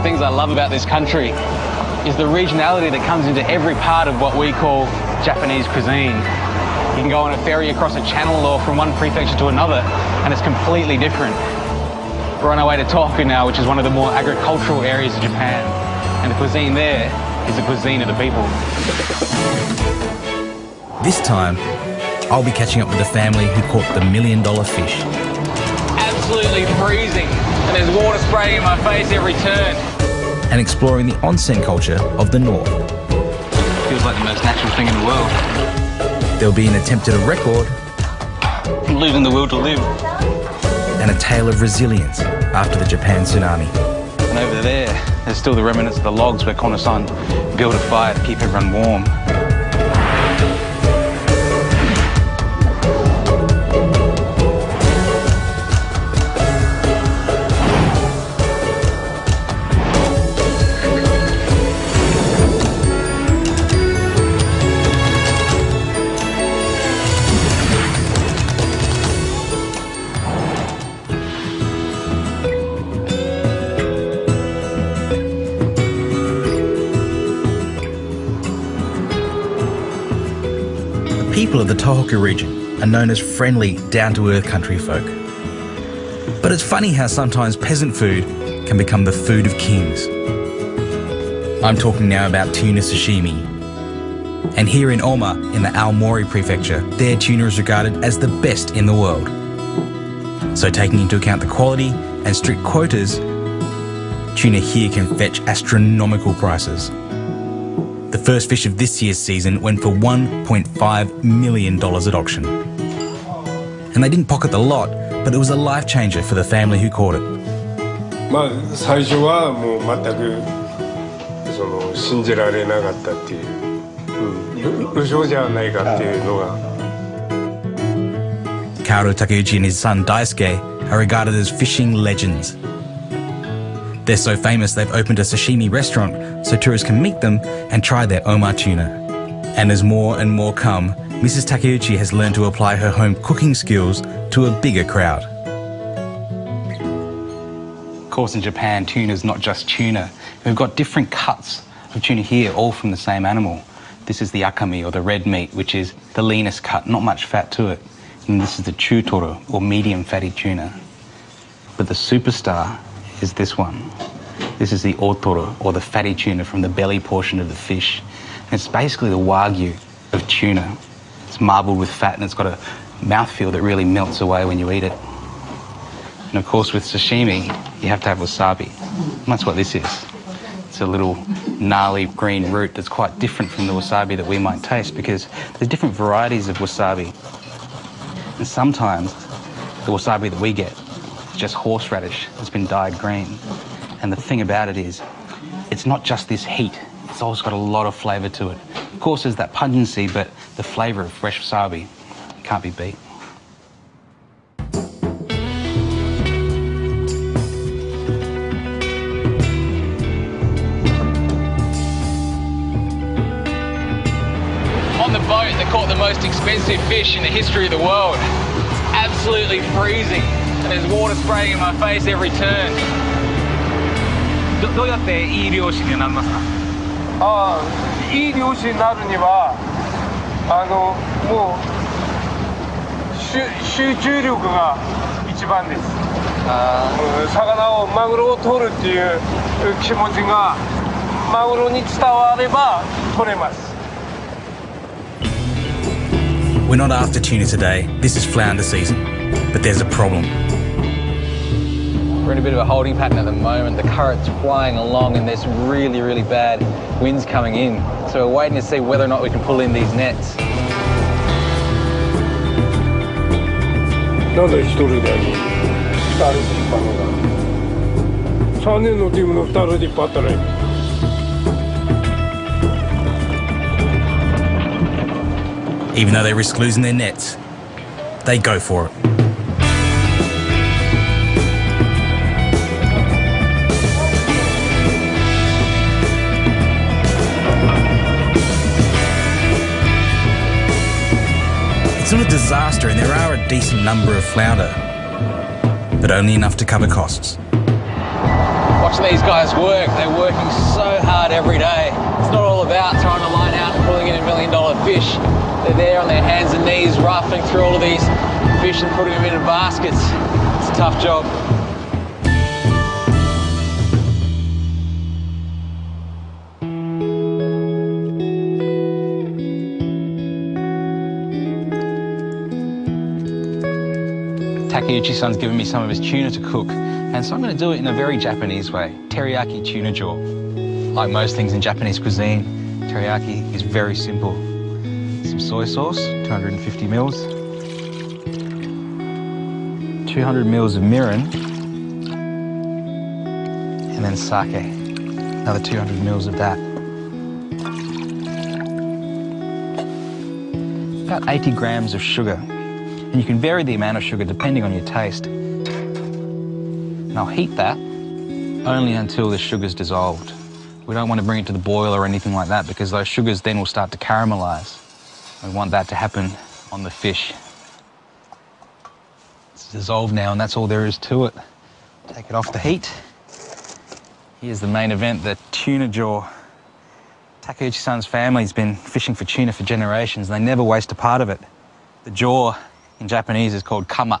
the things I love about this country is the regionality that comes into every part of what we call Japanese cuisine. You can go on a ferry across a channel or from one prefecture to another, and it's completely different. We're on our way to Tohoku now, which is one of the more agricultural areas of Japan, and the cuisine there is the cuisine of the people. This time, I'll be catching up with the family who caught the million dollar fish Absolutely freezing, and there's water spraying in my face every turn. And exploring the onsen culture of the north. Feels like the most natural thing in the world. There'll be an attempt at a record Losing the will to live. and a tale of resilience after the Japan tsunami. And over there, there's still the remnants of the logs where Kono-san built a fire to keep everyone warm. People of the Tohoku region are known as friendly, down to earth country folk. But it's funny how sometimes peasant food can become the food of kings. I'm talking now about tuna sashimi. And here in Oma, in the Aomori prefecture, their tuna is regarded as the best in the world. So, taking into account the quality and strict quotas, tuna here can fetch astronomical prices. The first fish of this year's season went for $1.5 million at auction. And they didn't pocket the lot, but it was a life changer for the family who caught it. まあ最初はもう全くその信じられなかったっていう、うん、嘘じゃないかっていうのが Kaoru Takeuchi and his son Daisuke are regarded as fishing legends. They're so famous they've opened a sashimi restaurant so tourists can meet them and try their Oma tuna. And as more and more come, Mrs. Takeuchi has learned to apply her home cooking skills to a bigger crowd. Of course, in Japan, tuna is not just tuna. We've got different cuts of tuna here, all from the same animal. This is the akami, or the red meat, which is the leanest cut, not much fat to it. And this is the chutoro, or medium fatty tuna. But the superstar is this one. This is the otoro, or the fatty tuna from the belly portion of the fish. And it's basically the wagyu of tuna. It's marbled with fat and it's got a mouthfeel that really melts away when you eat it. And of course, with sashimi, you have to have wasabi. And that's what this is. It's a little gnarly green root that's quite different from the wasabi that we might taste because there's different varieties of wasabi. And sometimes the wasabi that we get just horseradish that's been dyed green. And the thing about it is, it's not just this heat, it's also got a lot of flavour to it. Of course, there's that pungency, but the flavour of fresh wasabi can't be beat. On the boat, they caught the most expensive fish in the history of the world. It's absolutely freezing, and there's water spraying in my face every turn. どどうやっていい漁師になりますかああいい漁師になるにはあのもう集集中力が一番ですうん魚をマグロを取るっていう気持ちがマグロに伝われば取れます We're not after tuna today, this is flounder season. But there's a problem. We're in a bit of a holding pattern at the moment. The current's flying along and there's really, really bad winds coming in. So we're waiting to see whether or not we can pull in these nets. Even though they risk losing their nets, they go for it. Disaster, and there are a decent number of flounder, but only enough to cover costs. Watching these guys work. They're working so hard every day. It's not all about throwing a line out and pulling in a million dollar fish. They're there on their hands and knees, rafting through all of these fish and putting them into baskets. It's a tough job. Takeuchi-san's given me some of his tuna to cook, and so I'm going to do it in a very Japanese way, teriyaki tuna jaw. Like most things in Japanese cuisine, teriyaki is very simple. Some soy sauce, 250 mils, 200 mils of mirin, and then sake, another 200 mils of that. About 80 grams of sugar, and you can vary the amount of sugar depending on your taste. And I'll heat that only until the sugar's dissolved. We don't want to bring it to the boil or anything like that because those sugars then will start to caramelize. We want that to happen on the fish. It's dissolved now and that's all there is to it. Take it off the heat. Here's the main event, the tuna jaw. Takeuchi-san's family's been fishing for tuna for generations and they never waste a part of it. The jaw in Japanese is called kama.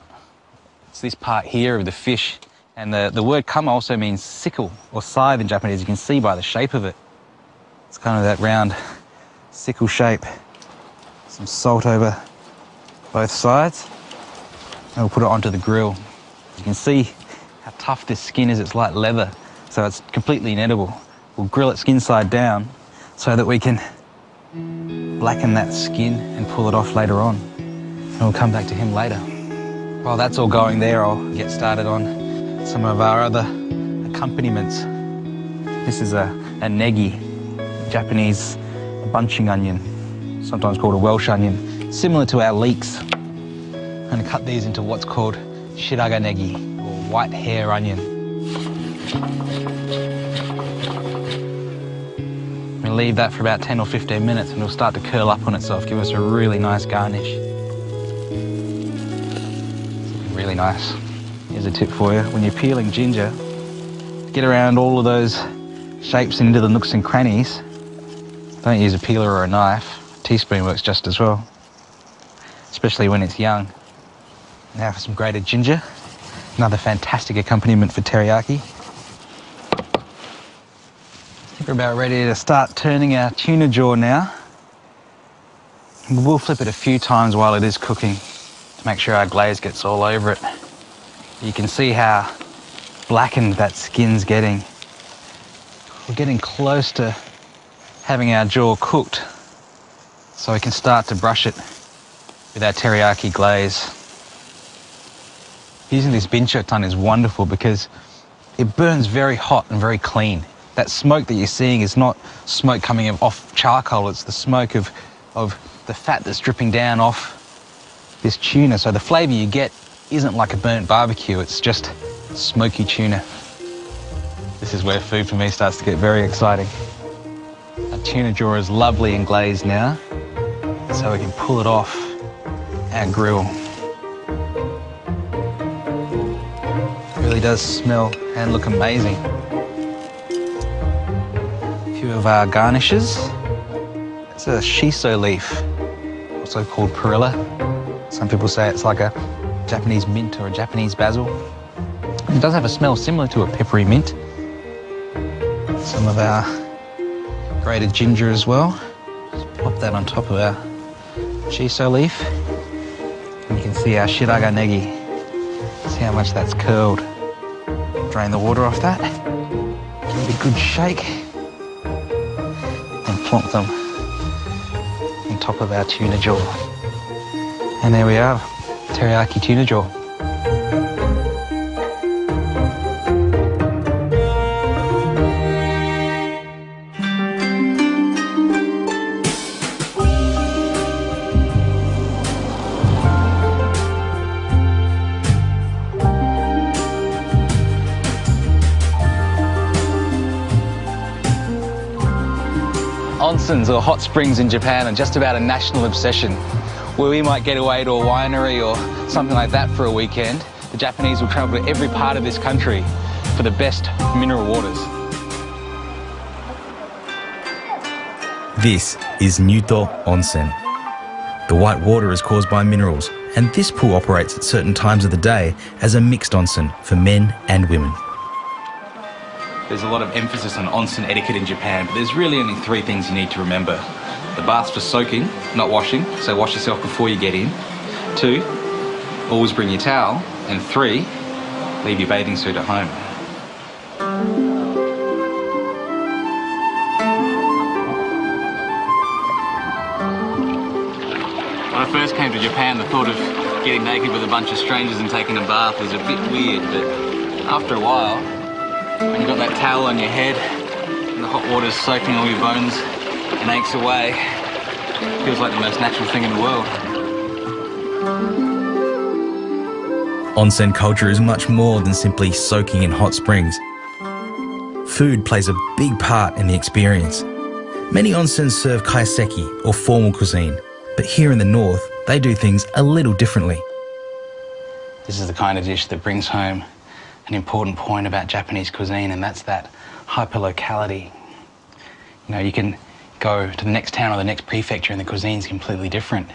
It's this part here of the fish. And the, the word kama also means sickle or scythe in Japanese. You can see by the shape of it. It's kind of that round sickle shape. Some salt over both sides. And we'll put it onto the grill. You can see how tough this skin is. It's like leather, so it's completely inedible. We'll grill it skin side down so that we can blacken that skin and pull it off later on and we'll come back to him later. While that's all going there, I'll get started on some of our other accompaniments. This is a, a negi, Japanese bunching onion, sometimes called a Welsh onion, similar to our leeks. I'm to cut these into what's called shiraga negi, or white hair onion. We leave that for about 10 or 15 minutes and it'll start to curl up on itself, give us a really nice garnish really nice. Here's a tip for you. When you're peeling ginger, get around all of those shapes and into the nooks and crannies. Don't use a peeler or a knife. A teaspoon works just as well, especially when it's young. Now for some grated ginger. Another fantastic accompaniment for teriyaki. I think we're about ready to start turning our tuna jaw now. We'll flip it a few times while it is cooking to make sure our glaze gets all over it. You can see how blackened that skin's getting. We're getting close to having our jaw cooked so we can start to brush it with our teriyaki glaze. Using this binchotan is wonderful because it burns very hot and very clean. That smoke that you're seeing is not smoke coming off charcoal, it's the smoke of, of the fat that's dripping down off this tuna. So the flavour you get isn't like a burnt barbecue, it's just smoky tuna. This is where food for me starts to get very exciting. Our tuna jaw is lovely and glazed now, so we can pull it off our grill. It really does smell and look amazing. A few of our garnishes. It's a shiso leaf, also called perilla. Some people say it's like a Japanese mint or a Japanese basil. It does have a smell similar to a peppery mint. Some of our grated ginger as well. Just pop that on top of our shiso leaf. And you can see our shiraga negi. See how much that's curled. Drain the water off that. Give it a good shake. And plonk them on top of our tuna jaw. And there we are, teriyaki tuna jaw. Onsens or hot springs in Japan are just about a national obsession where we might get away to a winery or something like that for a weekend, the Japanese will travel to every part of this country for the best mineral waters. This is Nyuto Onsen. The white water is caused by minerals, and this pool operates at certain times of the day as a mixed onsen for men and women. There's a lot of emphasis on onsen etiquette in Japan, but there's really only three things you need to remember. The bath's for soaking, not washing, so wash yourself before you get in. Two, always bring your towel. And three, leave your bathing suit at home. When I first came to Japan, the thought of getting naked with a bunch of strangers and taking a bath was a bit weird, but after a while, when you've got that towel on your head and the hot water's soaking all your bones and aches away, feels like the most natural thing in the world. Onsen culture is much more than simply soaking in hot springs. Food plays a big part in the experience. Many onsens serve kaiseki or formal cuisine, but here in the north, they do things a little differently. This is the kind of dish that brings home an important point about Japanese cuisine, and that's that hyperlocality. You know, you can go to the next town or the next prefecture, and the cuisine's completely different.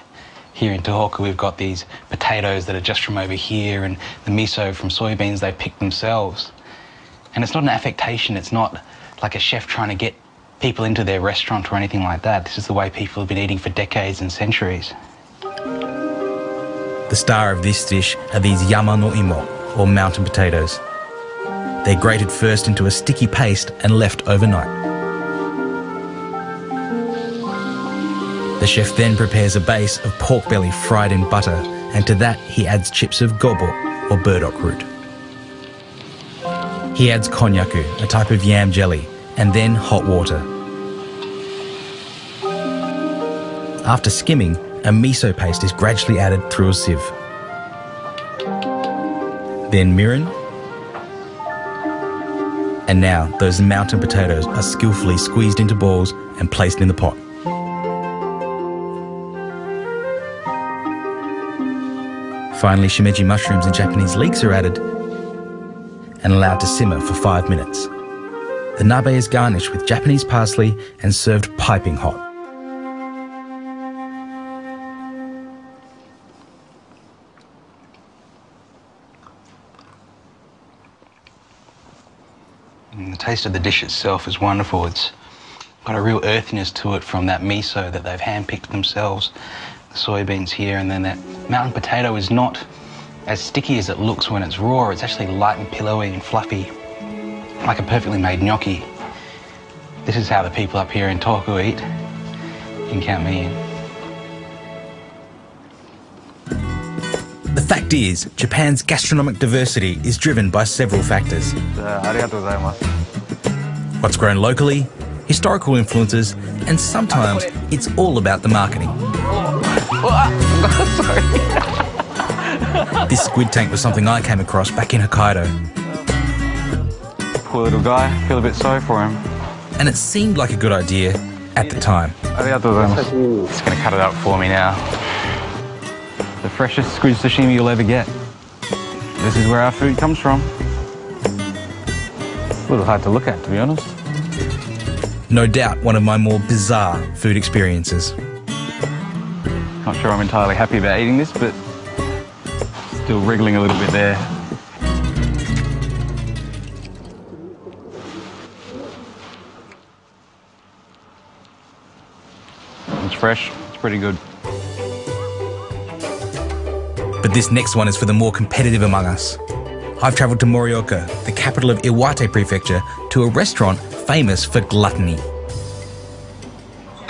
Here in Tohoku, we've got these potatoes that are just from over here, and the miso from soybeans they picked themselves. And it's not an affectation, it's not like a chef trying to get people into their restaurant or anything like that. This is the way people have been eating for decades and centuries. The star of this dish are these yama no imo, or mountain potatoes. They're grated first into a sticky paste and left overnight. The chef then prepares a base of pork belly fried in butter, and to that he adds chips of gobo, or burdock root. He adds konnyaku, a type of yam jelly, and then hot water. After skimming, a miso paste is gradually added through a sieve. Then mirin. And now those mountain potatoes are skillfully squeezed into balls and placed in the pot. Finally, shimeji mushrooms and Japanese leeks are added and allowed to simmer for five minutes. The nabe is garnished with Japanese parsley and served piping hot. And the taste of the dish itself is wonderful. It's got a real earthiness to it from that miso that they've handpicked themselves, the soybeans here, and then that mountain potato is not as sticky as it looks when it's raw. It's actually light and pillowy and fluffy, like a perfectly made gnocchi. This is how the people up here in Tohoku eat. You can count me in. The fact is, Japan's gastronomic diversity is driven by several factors. What's grown locally, historical influences, and sometimes it's all about the marketing. This squid tank was something I came across back in Hokkaido, Poor little guy, feel a bit sorry for him. and it seemed like a good idea at the time. It's gonna cut it up for me now. The freshest squid sashimi you'll ever get. This is where our food comes from. A little hard to look at, to be honest. No doubt one of my more bizarre food experiences. Not sure I'm entirely happy about eating this, but still wriggling a little bit there. It's fresh. It's pretty good. But this next one is for the more competitive among us. I've travelled to Morioka, the capital of Iwate Prefecture, to a restaurant famous for gluttony.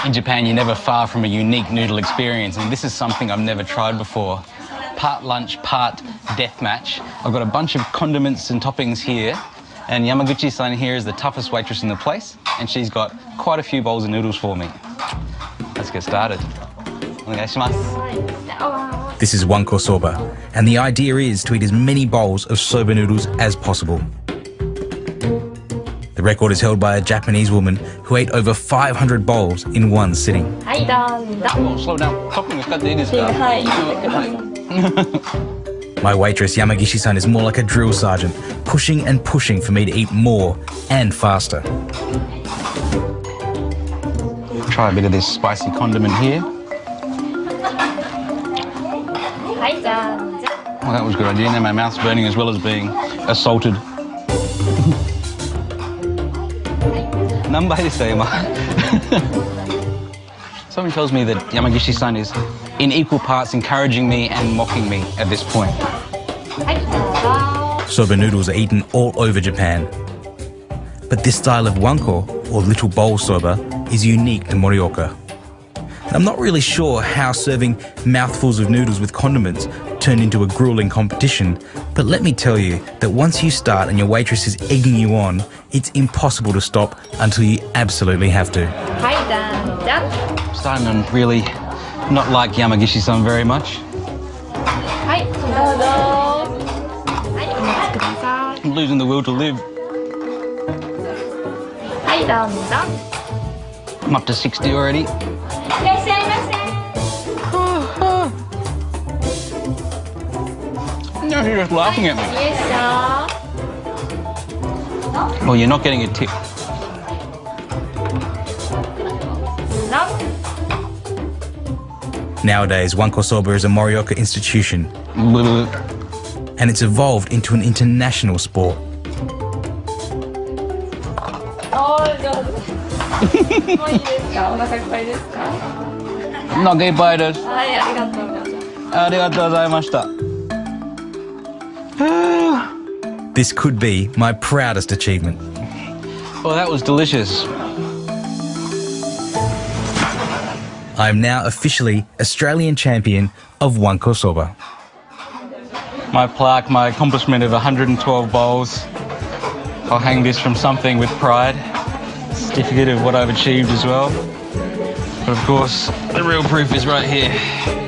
In Japan, you're never far from a unique noodle experience, and this is something I've never tried before. Part lunch, part death match. I've got a bunch of condiments and toppings here, and Yamaguchi-san here is the toughest waitress in the place, and she's got quite a few bowls of noodles for me. Let's get started. This is wanko soba, and the idea is to eat as many bowls of soba noodles as possible record is held by a Japanese woman who ate over 500 bowls in one sitting. Oh, slow down. My waitress Yamagishi-san is more like a drill sergeant, pushing and pushing for me to eat more and faster. Try a bit of this spicy condiment here. Well, that was a good idea. Now my mouth's burning as well as being assaulted Someone tells me that Yamagishi-san is in equal parts encouraging me and mocking me at this point. Soba noodles are eaten all over Japan. But this style of wanko, or little bowl soba, is unique to Morioka. I'm not really sure how serving mouthfuls of noodles with condiments turned into a grueling competition, but let me tell you that once you start and your waitress is egging you on, it's impossible to stop until you absolutely have to. Starting to really not like Yamagishi-san very much. I'm losing the will to live. I'm up to 60 already. No, you're just laughing at me. Well, oh, you're not getting a tip. Nowadays, wanko soba is a Morioka institution, and it's evolved into an international sport. Not get bited. This could be my proudest achievement. Well, that was delicious. I am now officially Australian champion of Wanko Soba. My plaque, my accomplishment of 112 bowls. I'll hang this from something with pride. Certificate of what I've achieved as well. But of course, the real proof is right here.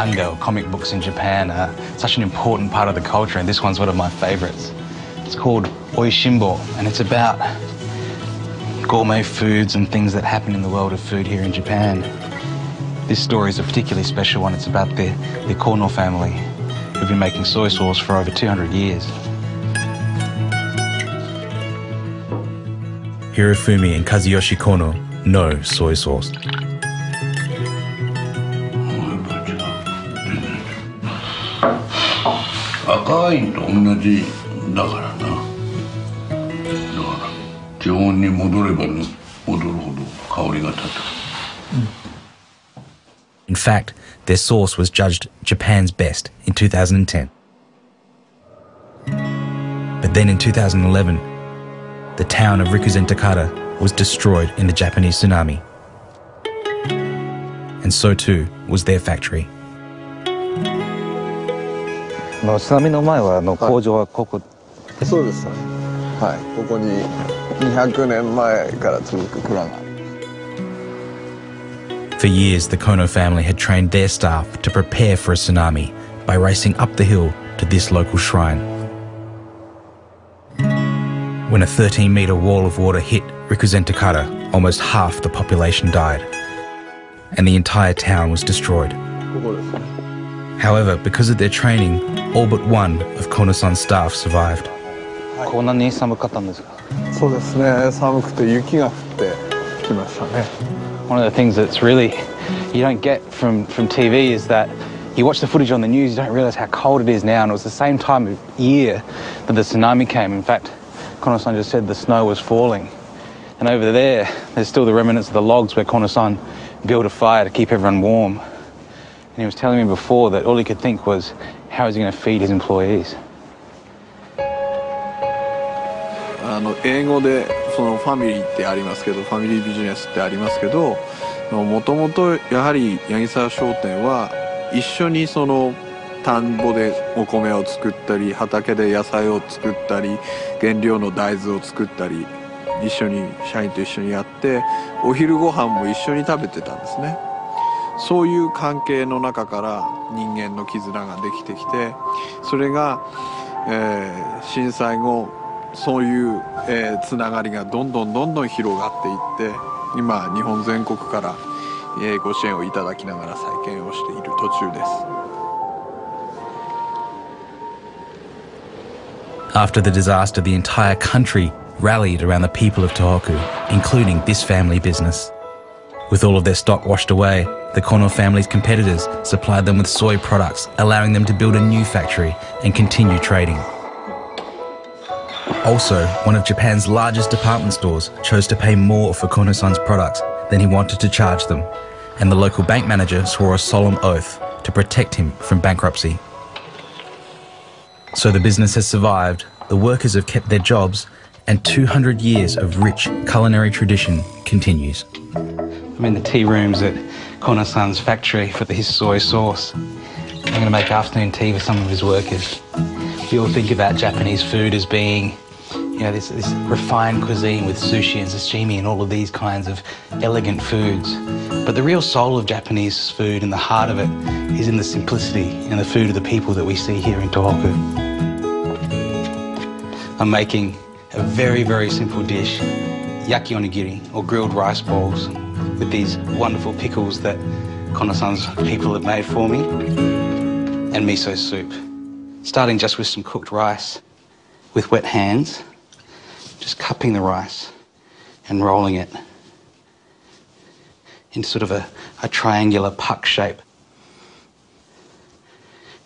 Manga or comic books in Japan are such an important part of the culture, and this one's one of my favourites. It's called Oishimbo, and it's about gourmet foods and things that happen in the world of food here in Japan. This story is a particularly special one. It's about the, the Kono family who've been making soy sauce for over 200 years. Hirofumi and Kazuyoshi Kono know soy sauce. 赤いと同じだからなだから常温に戻れば戻るほど香りが立つ In fact, their sauce was judged Japan's best in 2010. But then in 2011, the town of Rikuzen Takata was destroyed in the Japanese tsunami. And so too was their factory. の津波の前はあの工場はここ、そうですはいここに200年前から続く蔵がある For years, the Kono family had trained their staff to prepare for a tsunami by racing up the hill to this local shrine. When a 13 metre wall of water hit Rikuzen Takata, almost half the population died, and the entire town was destroyed. ここですね However, because of their training, all but one of Kono-san's staff survived. こんなに寒かったんですかそうですね寒くて雪が降ってきましたね One of the things that's really you don't get from, from TV is that you watch the footage on the news, you don't realise how cold it is now. And it was the same time of year that the tsunami came. In fact, Kono-san just said the snow was falling. And over there, there's still the remnants of the logs where Kono-san built a fire to keep everyone warm. And he was telling me before that all he could think was, how is he going to feed his employees? あの英語でそのファミリーってありますけどファミリービジネスってありますけどもともとやはり八木沢商店は一緒にその田んぼでお米を作ったり畑で野菜を作ったり原料の大豆を作ったり一緒に社員と一緒にやってお昼ご飯も一緒に食べてたんですねそういう関係の中から人間の絆ができてきてそれが、えー、震災後そういう、えー、つながりがどんどんどんどん広がっていって今日本全国から、えー、ご支援をいただきながら再建をしている途中です。After the disaster, the entire country rallied around the people of Tohoku, including this family business. With all of their stock washed away, the Kono family's competitors supplied them with soy products, allowing them to build a new factory and continue trading. Also, one of Japan's largest department stores chose to pay more for Kono-san's products than he wanted to charge them, and the local bank manager swore a solemn oath to protect him from bankruptcy. So the business has survived, the workers have kept their jobs, and 200 years of rich culinary tradition continues. I'm in the tea rooms at Kono-san's factory for his soy sauce. I'm going to make afternoon tea with some of his workers. We all think about Japanese food as being, you know, this, this refined cuisine with sushi and sashimi and all of these kinds of elegant foods. But the real soul of Japanese food and the heart of it is in the simplicity and the food of the people that we see here in Tohoku. I'm making a very, very simple dish, yaki onigiri, or grilled rice balls, with these wonderful pickles that Kono-san's people have made for me, and miso soup. Starting just with some cooked rice with wet hands, just cupping the rice and rolling it into sort of a, a triangular puck shape.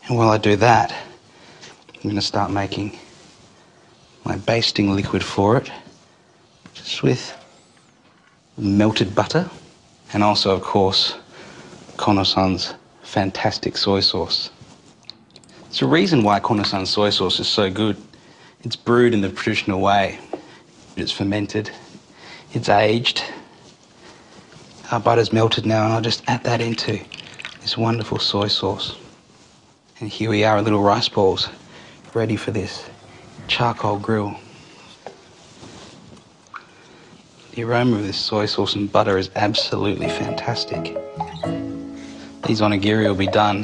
And while I do that, I'm going to start making my basting liquid for it, just with melted butter and also, of course, Kono-san's fantastic soy sauce. It's a reason why Kono-san soy sauce is so good. It's brewed in the traditional way. It's fermented, it's aged, our butter's melted now, and I'll just add that into this wonderful soy sauce. And here we are, little rice balls, ready for this charcoal grill. The aroma of this soy sauce and butter is absolutely fantastic. These onigiri will be done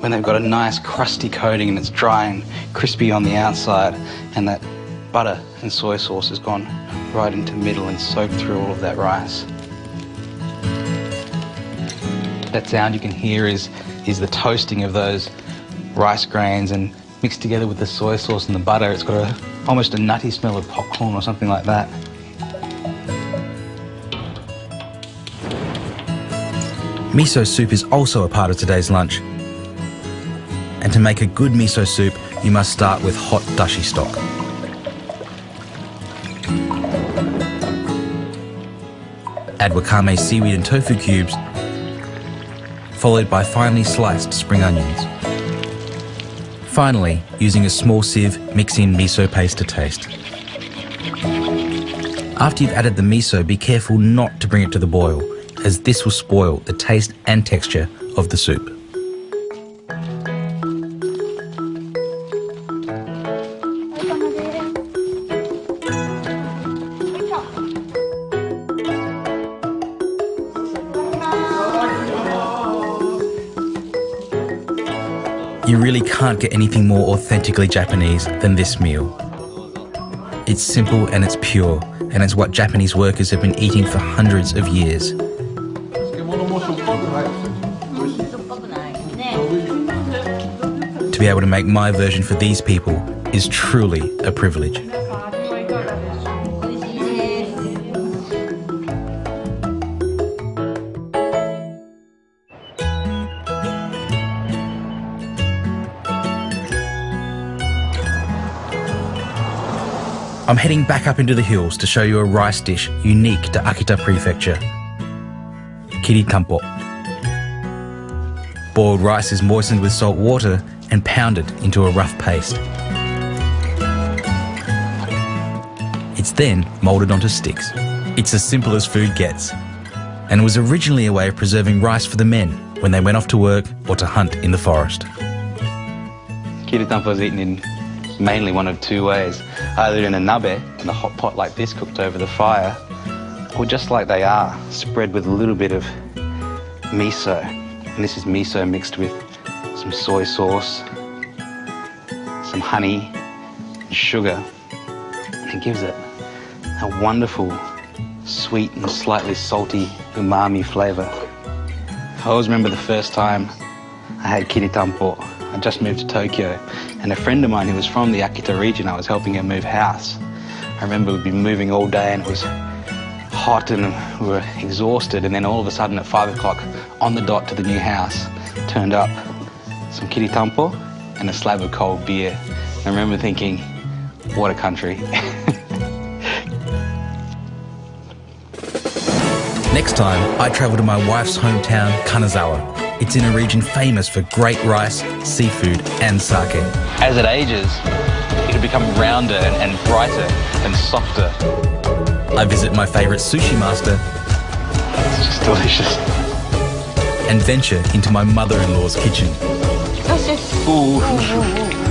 when they've got a nice crusty coating and it's dry and crispy on the outside and that butter and soy sauce has gone right into the middle and soaked through all of that rice. That sound you can hear is, is the toasting of those rice grains and mixed together with the soy sauce and the butter, it's got a, almost a nutty smell of popcorn or something like that. Miso soup is also a part of today's lunch. And to make a good miso soup, you must start with hot dashi stock. Add wakame seaweed and tofu cubes, followed by finely sliced spring onions. Finally, using a small sieve, mix in miso paste to taste. After you've added the miso, be careful not to bring it to the boil as this will spoil the taste and texture of the soup. You really can't get anything more authentically Japanese than this meal. It's simple and it's pure, and it's what Japanese workers have been eating for hundreds of years. To be able to make my version for these people is truly a privilege. I'm heading back up into the hills to show you a rice dish unique to Akita Prefecture. Kiritampo. Boiled rice is moistened with salt water and pounded into a rough paste. It's then moulded onto sticks. It's as simple as food gets, and was originally a way of preserving rice for the men when they went off to work or to hunt in the forest. Kiritampo is eaten in mainly one of two ways, either in a nabe, in a hot pot like this cooked over the fire, or just like they are, spread with a little bit of miso And this is miso mixed with soy sauce, some honey, and sugar. And it gives it a wonderful, sweet and slightly salty umami flavour. I always remember the first time I had kiritampo. I just moved to Tokyo, and a friend of mine who was from the Akita region, I was helping her move house. I remember we'd been moving all day and it was hot and we were exhausted, and then all of a sudden at five o'clock, on the dot to the new house, turned up some kiritampo and a slab of cold beer. And I remember thinking, what a country. Next time, I travel to my wife's hometown, Kanazawa. It's in a region famous for great rice, seafood, and sake. As it ages, it'll become rounder and, and brighter and softer. I visit my favourite sushi master It's just delicious. and venture into my mother in law's kitchen. 故事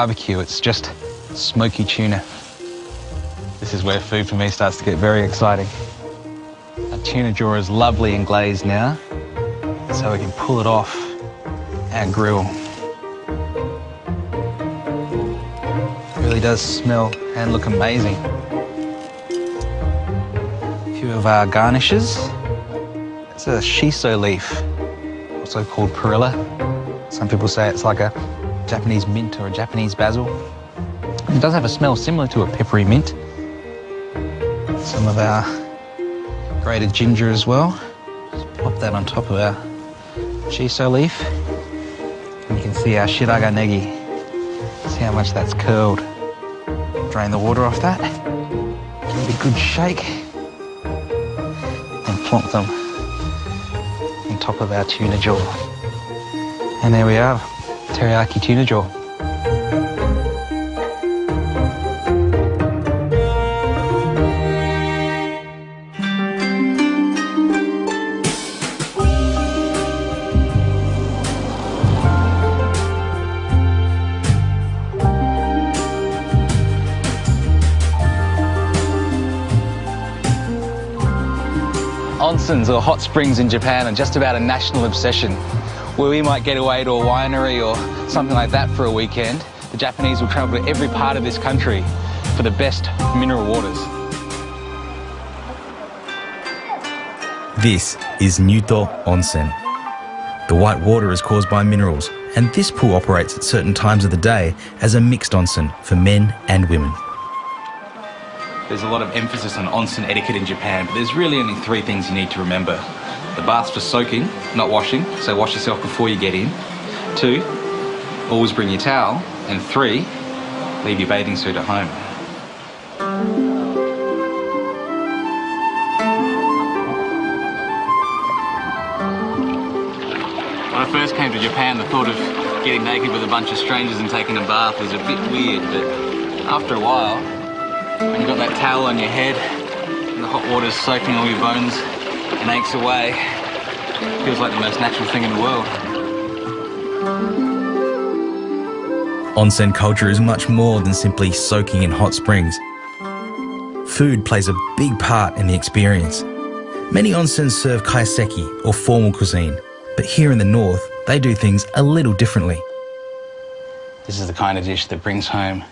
Barbecue, it's just smoky tuna. This is where food for me starts to get very exciting. Our tuna jaw is lovely and glazed now, so we can pull it off our grill. It really does smell and look amazing. A few of our garnishes. It's a shiso leaf, also called perilla. Some people say it's like a Japanese mint or a Japanese basil. It does have a smell similar to a peppery mint. Some of our grated ginger as well. Just pop that on top of our shiso leaf. And you can see our shiraga negi. See how much that's curled. Drain the water off that. Give it a good shake. And plonk them on top of our tuna jaw. And there we are, teriyaki tuna jaw. Onsens or hot springs in Japan are just about a national obsession. Where we might get away to a winery or something like that for a weekend, the Japanese will travel to every part of this country for the best mineral waters. This is Nyuto Onsen. The white water is caused by minerals, and this pool operates at certain times of the day as a mixed onsen for men and women. There's a lot of emphasis on onsen etiquette in Japan, but there's really only three things you need to remember. The bath's for soaking, not washing, so wash yourself before you get in. Two, always bring your towel. And three, leave your bathing suit at home. When I first came to Japan, the thought of getting naked with a bunch of strangers and taking a bath was a bit weird, but after a while, when you've got that towel on your head and the hot water's soaking all your bones and aches away, feels like the most natural thing in the world. Onsen culture is much more than simply soaking in hot springs. Food plays a big part in the experience. Many onsens serve kaiseki or formal cuisine, but here in the north, they do things a little differently. This is the kind of dish that brings home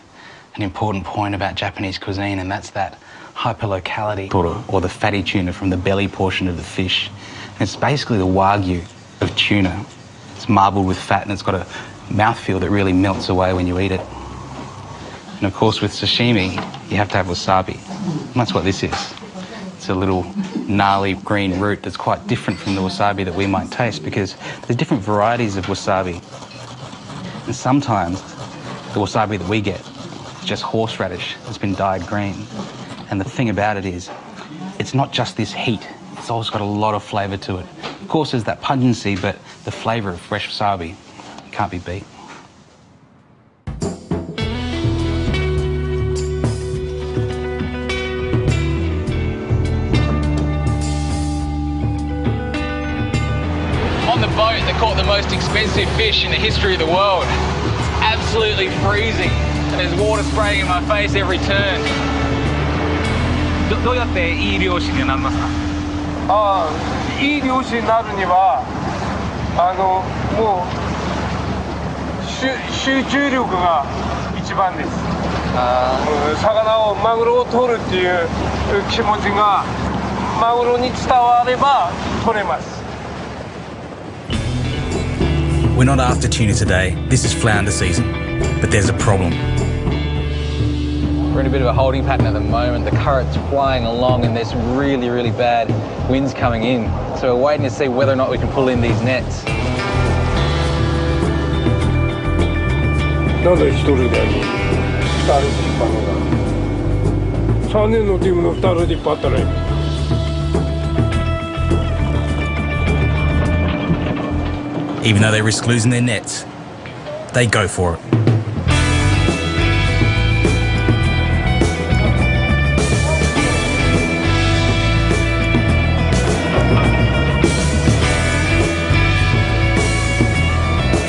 an important point about Japanese cuisine, and that's that hyperlocality, or the fatty tuna from the belly portion of the fish. And it's basically the wagyu of tuna. It's marbled with fat and it's got a mouthfeel that really melts away when you eat it. And of course, with sashimi, you have to have wasabi. And that's what this is. It's a little gnarly green root that's quite different from the wasabi that we might taste because there's different varieties of wasabi. And sometimes the wasabi that we get is just horseradish that's been dyed green. And the thing about it is, it's not just this heat, it's also got a lot of flavour to it. Of course, there's that pungency, but the flavour of fresh wasabi can't be beat. On the boat, they caught the most expensive fish in the history of the world. It's absolutely freezing, and there's water spraying in my face every turn. どどうやっていい漁師になりますかああいい漁師になるにはあのもう集集中力が一番ですうん魚をマグロを取るっていう気持ちがマグロに伝われば取れます We're not after tuna today, this is flounder season. But there's a problem. We're in a bit of a holding pattern at the moment. The It's flying along and there's really, really bad winds coming in. So we're waiting to see whether or not we can pull in these nets. Even though they risk losing their nets, they go for it.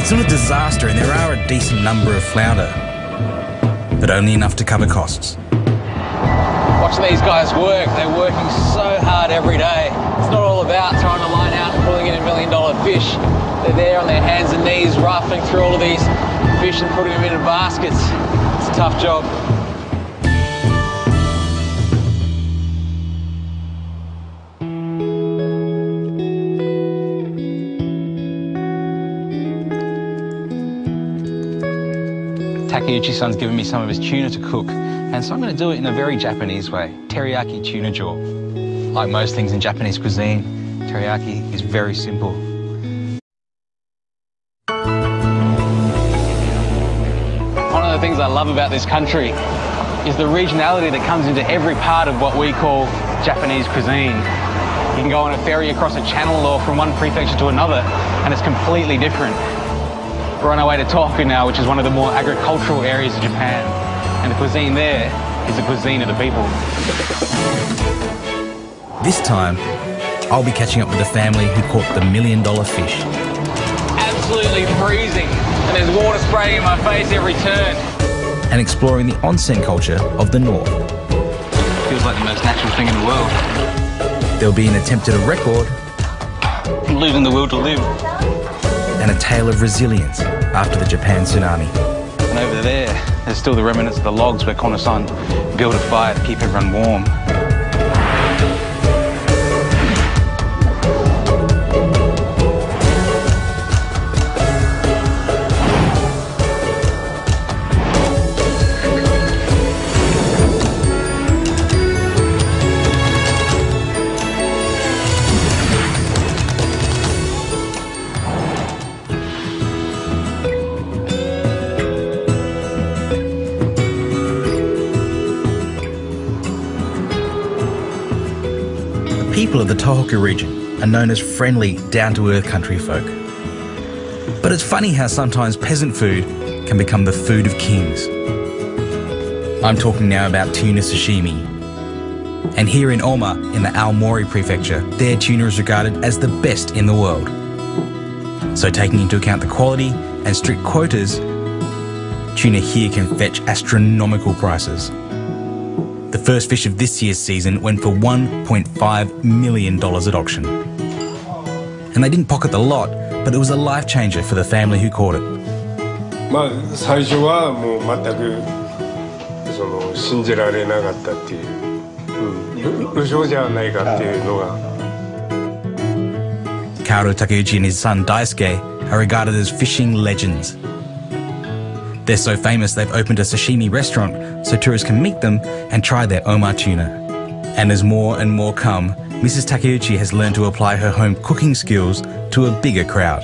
It's not a disaster, and there are a decent number of flounder, but only enough to cover costs. Watching these guys work, they're working so hard every day. It's not all about throwing a line out and pulling in a million dollar fish. They're there on their hands and knees, roughing through all of these fish and putting them into baskets. It's a tough job. Takeuchi-san's given me some of his tuna to cook, and so I'm going to do it in a very Japanese way, teriyaki tuna jaw. Like most things in Japanese cuisine, teriyaki is very simple. One of the things I love about this country is the regionality that comes into every part of what we call Japanese cuisine. You can go on a ferry across a channel or from one prefecture to another, and it's completely different. We're on our way to Tohoku now, which is one of the more agricultural areas of Japan. And the cuisine there is the cuisine of the people. This time, I'll be catching up with the family who caught the million dollar fish Absolutely freezing, and there's water spraying in my face every turn. and exploring the onsen culture of the north. Feels like the most natural thing in the world. There'll be an attempt at a record Losing the will to live. and a tale of resilience after the Japan tsunami. And over there, there's still the remnants of the logs where Kono-san built a fire to keep everyone warm. People of the Tohoku region are known as friendly, down to earth country folk. But it's funny how sometimes peasant food can become the food of kings. I'm talking now about tuna sashimi. And here in Oma, in the Aomori prefecture, their tuna is regarded as the best in the world. So, taking into account the quality and strict quotas, tuna here can fetch astronomical prices. The first fish of this year's season went for $1.5 million at auction. And they didn't pocket the lot, but it was a life changer for the family who caught it. まあ最初はもう全くその信じられなかったっていう、うん、嘘じゃないかっていうのが Kaoru Takeuchi and his son Daisuke are regarded as fishing legends. They're so famous they've opened a sashimi restaurant so tourists can meet them and try their Oma tuna. And as more and more come, Mrs. Takeuchi has learned to apply her home cooking skills to a bigger crowd.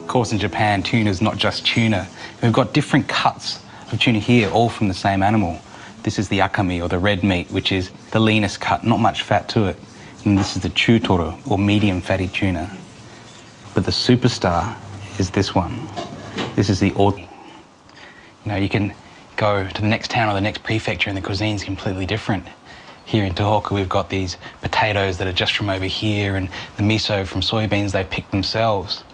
Of course, in Japan, tuna is not just tuna. We've got different cuts of tuna here, all from the same animal. This is the akami, or the red meat, which is the leanest cut, not much fat to it. And this is the chutoro, or medium fatty tuna. But the superstar is this one. This is the ori. You know, you can go to the next town or the next prefecture and the cuisine's completely different. Here in Tohoku, we've got these potatoes that are just from over here and the miso from soybeans they picked themselves.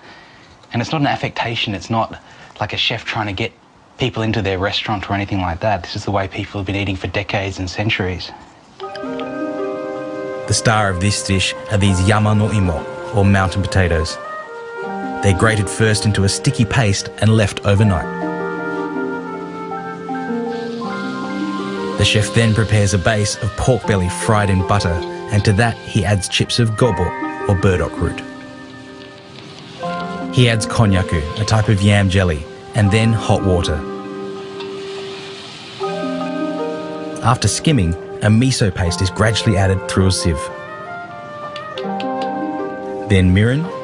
And it's not an affectation, it's not like a chef trying to get people into their restaurant or anything like that. This is the way people have been eating for decades and centuries. The star of this dish are these yama no imo, or mountain potatoes. They're grated first into a sticky paste and left overnight. The chef then prepares a base of pork belly fried in butter, and to that he adds chips of gobo, or burdock root. He adds konnyaku, a type of yam jelly, and then hot water. After skimming, a miso paste is gradually added through a sieve. Then mirin.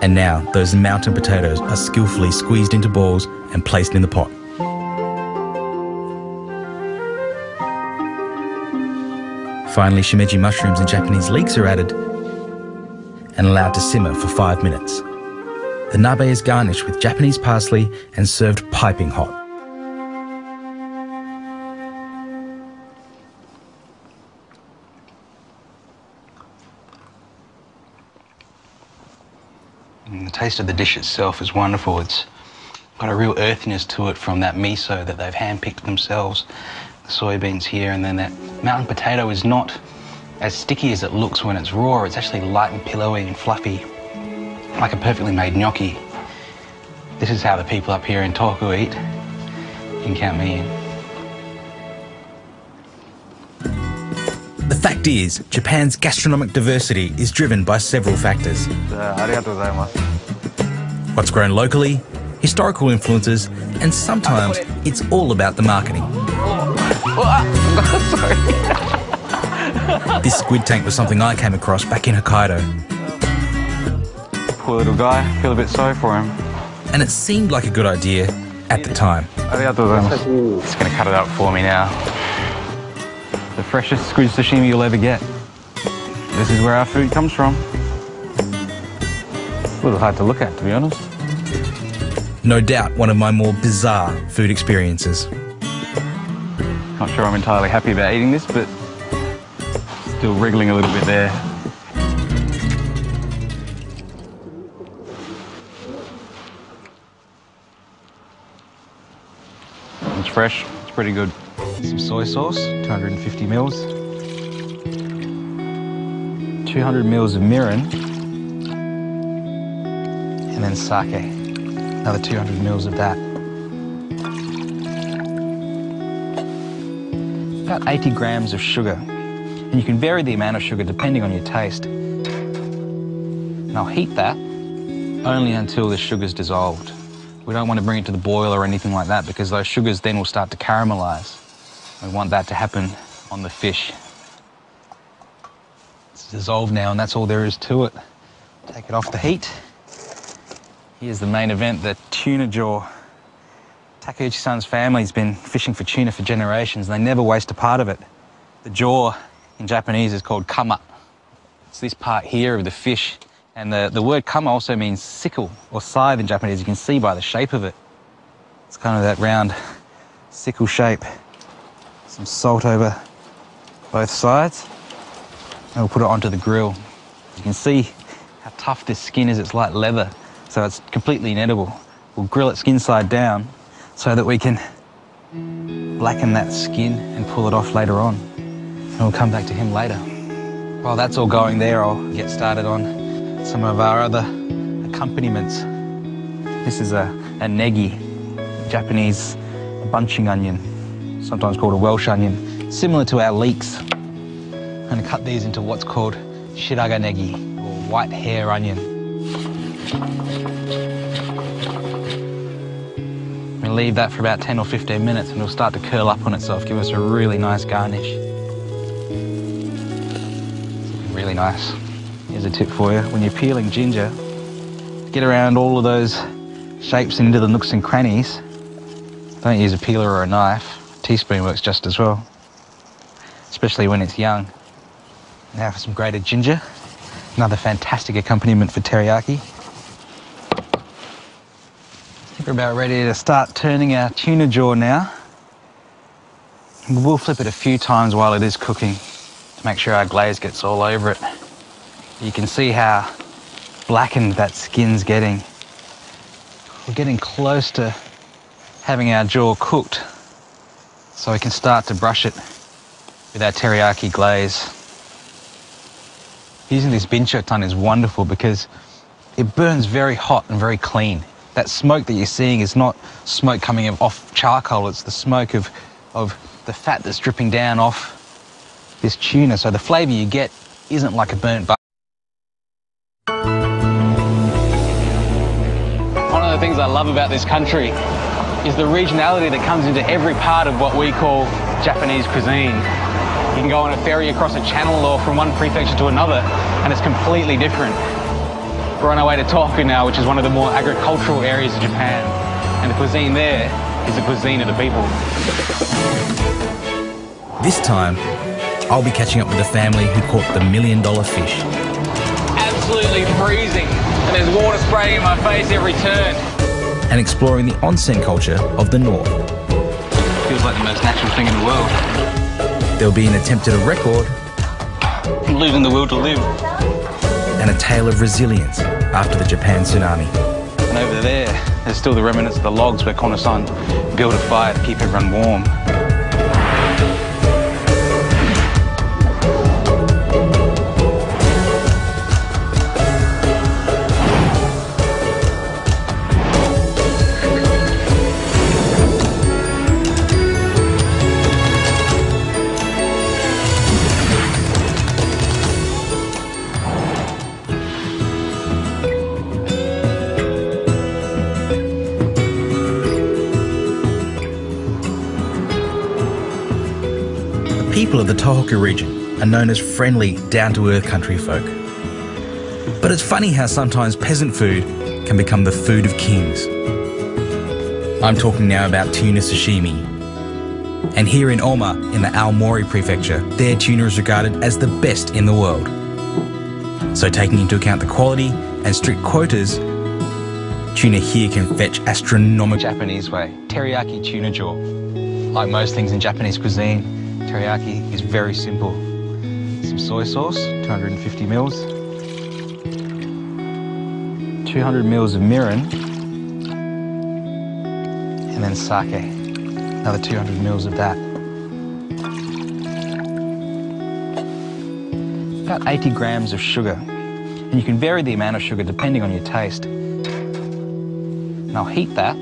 And now those mountain potatoes are skillfully squeezed into balls and placed in the pot. Finally, shimeji mushrooms and Japanese leeks are added and allowed to simmer for five minutes. The nabe is garnished with Japanese parsley and served piping hot. Taste of the dish itself is wonderful. It's got a real earthiness to it from that miso that they've handpicked themselves. The soybeans here, and then that mountain potato is not as sticky as it looks when it's raw. It's actually light and pillowy and fluffy, like a perfectly made gnocchi. This is how the people up here in Tohoku eat. You can count me in. The fact is, Japan's gastronomic diversity is driven by several factors. What's grown locally, historical influences, and sometimes it's all about the marketing. this squid tank was something I came across back in Hokkaido. Poor little guy, feel a bit sorry for him. And it seemed like a good idea at the time. It's gonna cut it up for me now. The freshest squid sashimi you'll ever get. This is where our food comes from. A little hard to look at, to be honest. No doubt one of my more bizarre food experiences. Not sure I'm entirely happy about eating this, but still wriggling a little bit there. It's fresh, it's pretty good. Some soy sauce, 250 mils. 200 mils of mirin. And then sake, another 200 mils of that. About 80 grams of sugar. And you can vary the amount of sugar depending on your taste. And I'll heat that only until the sugar's dissolved. We don't want to bring it to the boil or anything like that because those sugars then will start to caramelize. We want that to happen on the fish. It's dissolved now and that's all there is to it. Take it off the heat. Here's the main event, the tuna jaw. Takeuchi-san's family's been fishing for tuna for generations and they never waste a part of it. The jaw in Japanese is called kama. It's this part here of the fish and the, the word kama also means sickle or scythe in Japanese. You can see by the shape of it. It's kind of that round sickle shape. Some salt over both sides. And we'll put it onto the grill. You can see how tough this skin is. It's like leather, so it's completely inedible. We'll grill it skin side down so that we can blacken that skin and pull it off later on. And we'll come back to him later. While that's all going there, I'll get started on some of our other accompaniments. This is a, a negi, Japanese bunching onion, sometimes called a Welsh onion, similar to our leeks. I'm to cut these into what's called shiraga negi, or white hair onion. We leave that for about 10 or 15 minutes and it'll start to curl up on itself, give us a really nice garnish. Really nice. Here's a tip for you. When you're peeling ginger, get around all of those shapes and into the nooks and crannies. Don't use a peeler or a knife. Teaspoon works just as well, especially when it's young. Now for some grated ginger. Another fantastic accompaniment for teriyaki. I think we're about ready to start turning our tuna jaw now. We'll flip it a few times while it is cooking to make sure our glaze gets all over it. You can see how blackened that skin's getting. We're getting close to having our jaw cooked so we can start to brush it with our teriyaki glaze. Using this binchotan is wonderful because it burns very hot and very clean. That smoke that you're seeing is not smoke coming off charcoal, it's the smoke of, of the fat that's dripping down off this tuna. So the flavour you get isn't like a burnt butter. One of the things I love about this country is the regionality that comes into every part of what we call Japanese cuisine. You can go on a ferry across a channel or from one prefecture to another, and it's completely different. We're on our way to Tohoku now, which is one of the more agricultural areas of Japan, and the cuisine there is the cuisine of the people. This time, I'll be catching up with a family who caught the million dollar fish. Absolutely freezing and there's water spraying in my face every turn. And exploring the onsen culture of the north. Feels like the most natural thing in the world. There'll be an attempt at a record. Losing the will to live. And a tale of resilience after the Japan tsunami. And over there, there's still the remnants of the logs where Kono-san built a fire to keep everyone warm. People of the Tohoku region are known as friendly, down to earth country folk. But it's funny how sometimes peasant food can become the food of kings. I'm talking now about tuna sashimi. And here in Oma, in the Aomori prefecture, their tuna is regarded as the best in the world. So, taking into account the quality and strict quotas, tuna here can fetch astronomical. Japanese way, teriyaki tuna jaw. Like most things in Japanese cuisine, teriyaki is very simple. Some soy sauce, 250 mils. 200 mils of mirin. And then sake, another 200 mils of that. About 80 grams of sugar. And you can vary the amount of sugar depending on your taste. And I'll heat that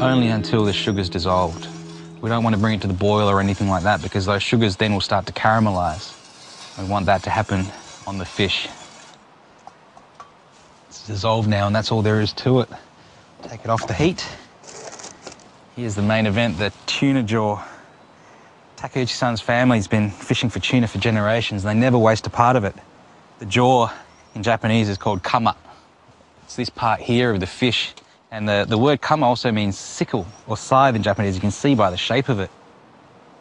only until the sugar's dissolved. We don't want to bring it to the boil or anything like that because those sugars then will start to caramelize. We want that to happen on the fish. It's dissolved now and that's all there is to it. Take it off the heat. Here's the main event, the tuna jaw. Takeuchi-san's family's been fishing for tuna for generations and they never waste a part of it. The jaw in Japanese is called kama. It's this part here of the fish and the, the word kama also means sickle or scythe in Japanese. You can see by the shape of it.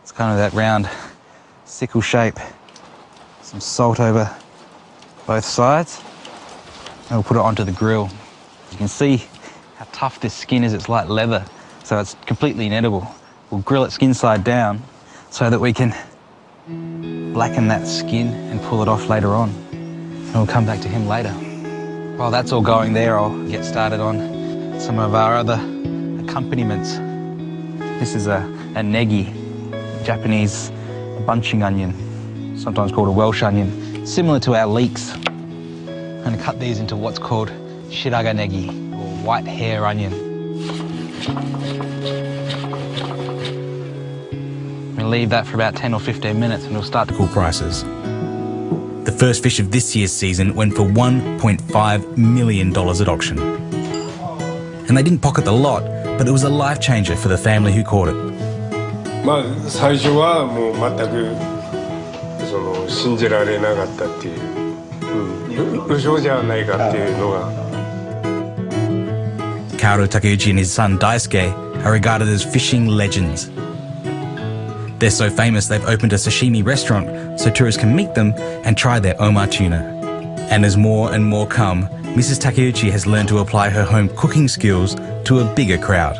It's kind of that round sickle shape. Some salt over both sides. And we'll put it onto the grill. You can see how tough this skin is. It's like leather, so it's completely inedible. We'll grill it skin side down so that we can blacken that skin and pull it off later on. And we'll come back to him later. While that's all going there, I'll get started on some of our other accompaniments. This is a, a negi, Japanese bunching onion, sometimes called a Welsh onion, similar to our leeks. I'm to cut these into what's called shiraga negi, or white hair onion. We leave that for about 10 or 15 minutes and it'll start to cool prices. The first fish of this year's season went for $1.5 million at auction and they didn't pocket the lot, but it was a life changer for the family who caught it. まあ最初はもう全くその信じられなかったっていう、うん、無償じゃないかっていうのが。Kaoru Takeuchi and his son Daisuke are regarded as fishing legends. They're so famous they've opened a sashimi restaurant so tourists can meet them and try their Oma tuna. And as more and more come, Mrs. Takeuchi has learned to apply her home cooking skills to a bigger crowd.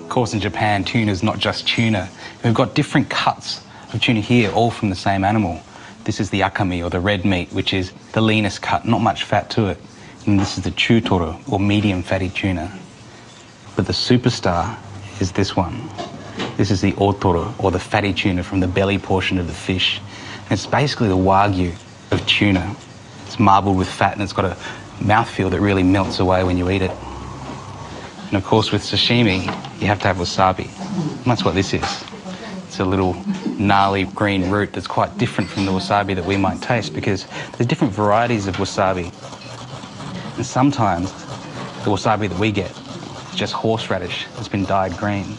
Of course, in Japan, tuna is not just tuna. We've got different cuts of tuna here, all from the same animal. This is the akami, or the red meat, which is the leanest cut, not much fat to it. And this is the chutoro, or medium fatty tuna. But the superstar is this one. This is the otoro, or the fatty tuna from the belly portion of the fish. And it's basically the wagyu of tuna. It's marbled with fat and it's got a mouthfeel that really melts away when you eat it. And of course, with sashimi, you have to have wasabi. And that's what this is. It's a little gnarly green root that's quite different from the wasabi that we might taste because there's different varieties of wasabi. And sometimes the wasabi that we get is just horseradish that's been dyed green.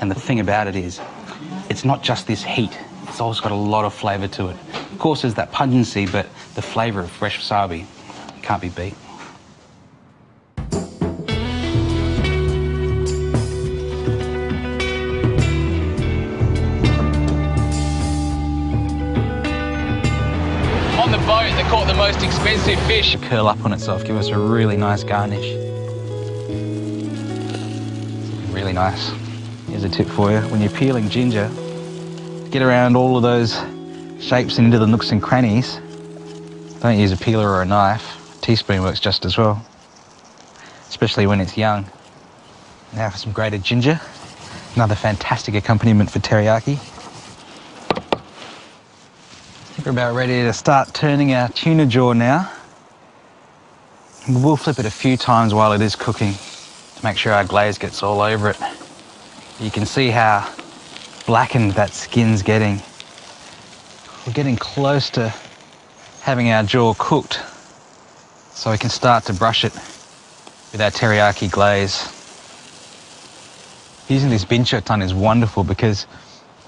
And the thing about it is, it's not just this heat, it's also got a lot of flavour to it. Of course, there's that pungency, but the flavour of fresh wasabi can't be beat. On the boat, they caught the most expensive fish. Curl up on itself, give us a really nice garnish. Really nice. Here's a tip for you. When you're peeling ginger, get around all of those shapes into the nooks and crannies don't use a peeler or a knife. A teaspoon works just as well. especially when it's young. Now for some grated ginger, another fantastic accompaniment for teriyaki. I think we're about ready to start turning our tuna jaw now. We'll flip it a few times while it is cooking to make sure our glaze gets all over it. You can see how blackened that skin's getting. We're getting close to having our jaw cooked so we can start to brush it with our teriyaki glaze. Using this binchotan is wonderful because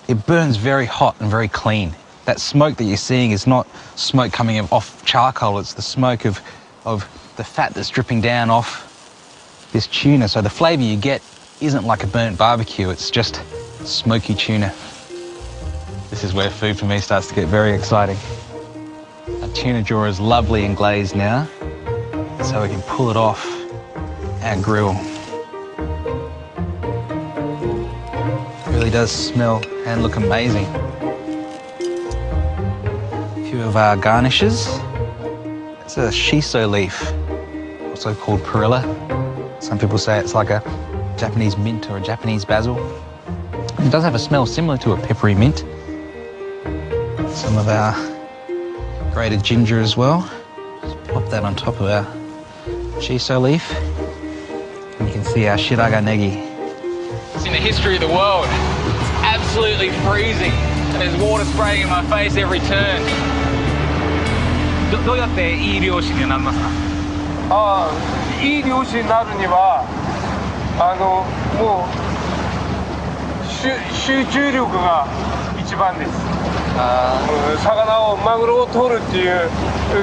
it burns very hot and very clean. That smoke that you're seeing is not smoke coming off charcoal, it's the smoke of, of the fat that's dripping down off this tuna. So the flavour you get isn't like a burnt barbecue, it's just smoky tuna. This is where food for me starts to get very exciting. Our tuna jaw is lovely and glazed now, so we can pull it off our grill. It really does smell and look amazing. A few of our garnishes. It's a shiso leaf, also called perilla. Some people say it's like a Japanese mint or a Japanese basil. It does have a smell similar to a peppery mint Some of our grated ginger as well. Just pop that on top of our shiso leaf. And you can see our shiraga negi. It's in the history of the world. It's absolutely freezing, and there's water spraying in my face every turn. どどうやっていい漁師になりますかああいい漁師になるにはあのもう集集中力が一番ですうん 魚をマグロを取るっていう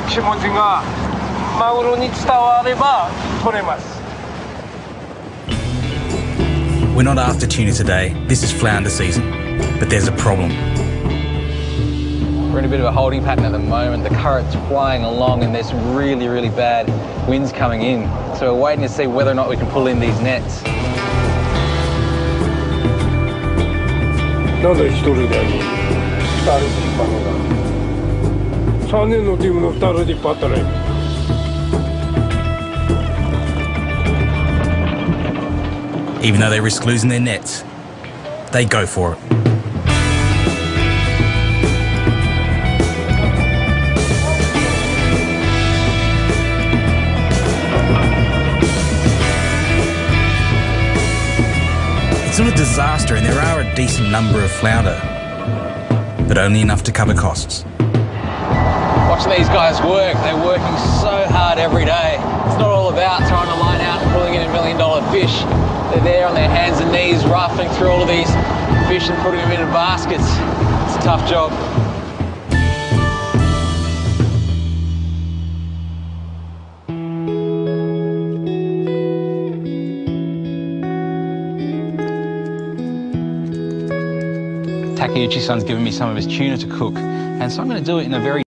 気持ちがマグロに伝われば取れます We're not after tuna today. This is flounder season. But there's a problem. We're in a bit of a holding pattern at the moment. The current's flying along and there's really, really bad winds coming in. So we're waiting to see whether or not we can pull in these nets. なぜ一人だに2人で3人のチームの2人で引っ張ったね Even though they risk losing their nets, they go for it. It's not a disaster, and there are a decent number of flounder but only enough to cover costs. Watching these guys work, they're working so hard every day. It's not all about throwing a line out and pulling in a million dollar fish. They're there on their hands and knees, roughing through all of these fish and putting them into baskets. It's a tough job. Takeuchi-san's given me some of his tuna to cook, and so I'm going to do it in a very